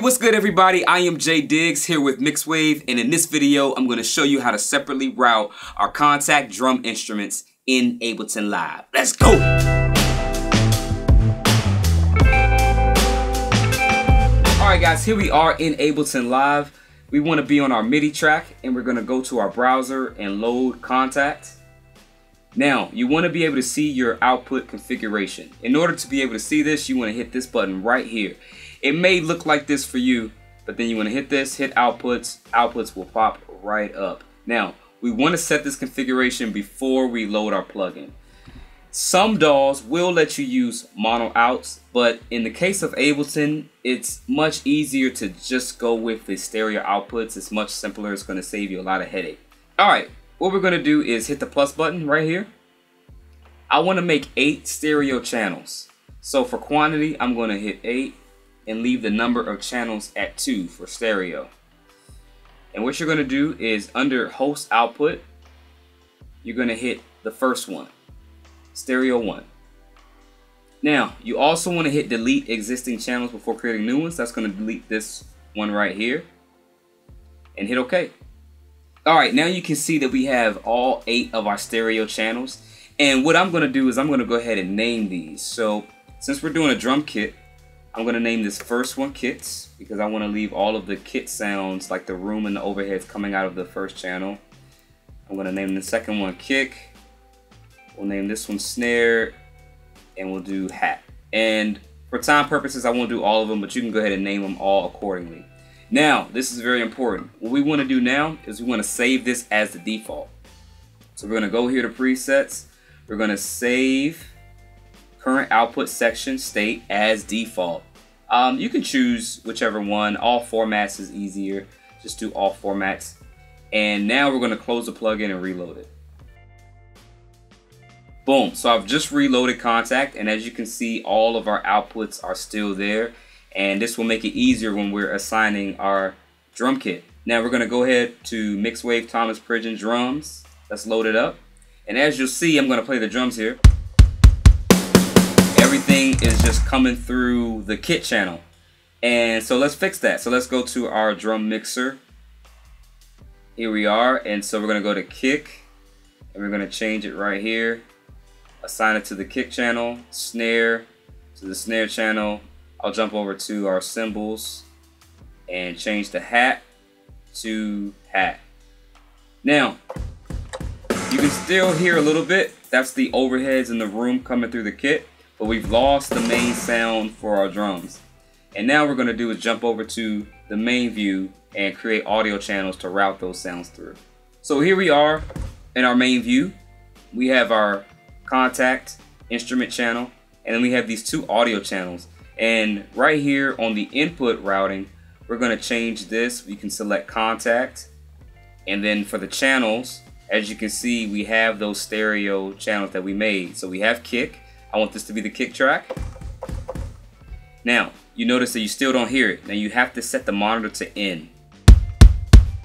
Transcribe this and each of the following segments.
What's good everybody? I am Jay Diggs here with Mixwave and in this video I'm going to show you how to separately route our Kontakt drum instruments in Ableton Live. Let's go! Alright guys, here we are in Ableton Live. We want to be on our MIDI track and we're going to go to our browser and load Kontakt. Now, you want to be able to see your output configuration. In order to be able to see this, you want to hit this button right here. It may look like this for you, but then you want to hit this, hit outputs, outputs will pop right up. Now, we want to set this configuration before we load our plugin. Some DAWs will let you use mono outs, but in the case of Ableton, it's much easier to just go with the stereo outputs. It's much simpler. It's going to save you a lot of headache. All right, what we're going to do is hit the plus button right here. I want to make eight stereo channels. So for quantity, I'm going to hit eight and leave the number of channels at two for stereo. And what you're going to do is under host output, you're going to hit the first one, stereo one. Now, you also want to hit delete existing channels before creating new ones. That's going to delete this one right here and hit OK. All right, now you can see that we have all eight of our stereo channels. And what I'm gonna do is I'm gonna go ahead and name these. So since we're doing a drum kit, I'm gonna name this first one kits because I wanna leave all of the kit sounds like the room and the overheads coming out of the first channel. I'm gonna name the second one kick. We'll name this one snare and we'll do hat. And for time purposes, I won't do all of them, but you can go ahead and name them all accordingly. Now, this is very important. What we want to do now is we want to save this as the default. So we're going to go here to presets. We're going to save current output section state as default. Um, you can choose whichever one. All formats is easier. Just do all formats. And now we're going to close the plugin and reload it. Boom. So I've just reloaded Kontakt and as you can see all of our outputs are still there and this will make it easier when we're assigning our drum kit. Now we're going to go ahead to Mixwave Thomas Pridgen drums. Let's load it up. And as you'll see, I'm going to play the drums here. Everything is just coming through the kit channel. And so let's fix that. So let's go to our drum mixer. Here we are. And so we're going to go to kick. And we're going to change it right here. Assign it to the kick channel. Snare to the snare channel. I'll jump over to our cymbals and change the hat to hat. Now, you can still hear a little bit. That's the overheads in the room coming through the kit, but we've lost the main sound for our drums. And now we're gonna do is jump over to the main view and create audio channels to route those sounds through. So here we are in our main view. We have our Kontakt instrument channel, and then we have these two audio channels. And right here on the input routing, we're going to change this. We can select Kontakt. And then for the channels, as you can see, we have those stereo channels that we made. So we have kick. I want this to be the kick track. Now, you notice that you still don't hear it. Now you have to set the monitor to in.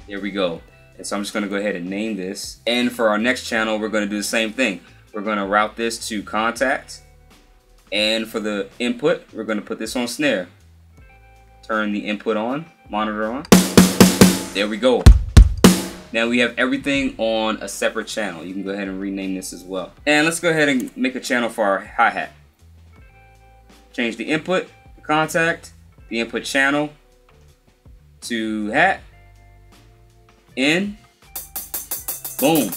There we go. And so I'm just going to go ahead and name this. And for our next channel, we're going to do the same thing. We're going to route this to Kontakt. And for the input, we're to put this on snare. Turn the input on, monitor on. There we go. Now we have everything on a separate channel. You can go ahead and rename this as well. And let's go ahead and make a channel for our hi-hat. Change the input, the Kontakt, the input channel to hat, in, boom.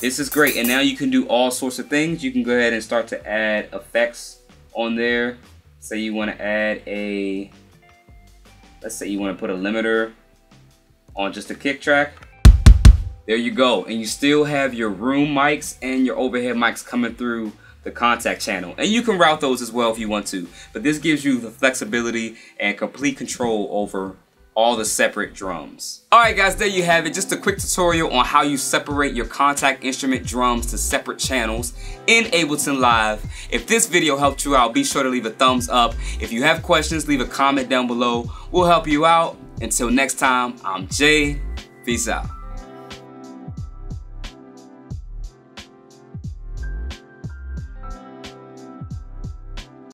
This is great. And now you can do all sorts of things. You can go ahead and start to add effects on there. Say you want to add a, let's say you want to put a limiter on just a kick track. There you go. And you still have your room mics and your overhead mics coming through the Kontakt channel. And you can route those as well if you want to. But this gives you the flexibility and complete control over all the separate drums. Alright guys, there you have it. Just a quick tutorial on how you separate your Kontakt instrument drums to separate channels in Ableton Live. If this video helped you out, be sure to leave a thumbs up. If you have questions, leave a comment down below. We'll help you out. Until next time, I'm Jay. Peace out.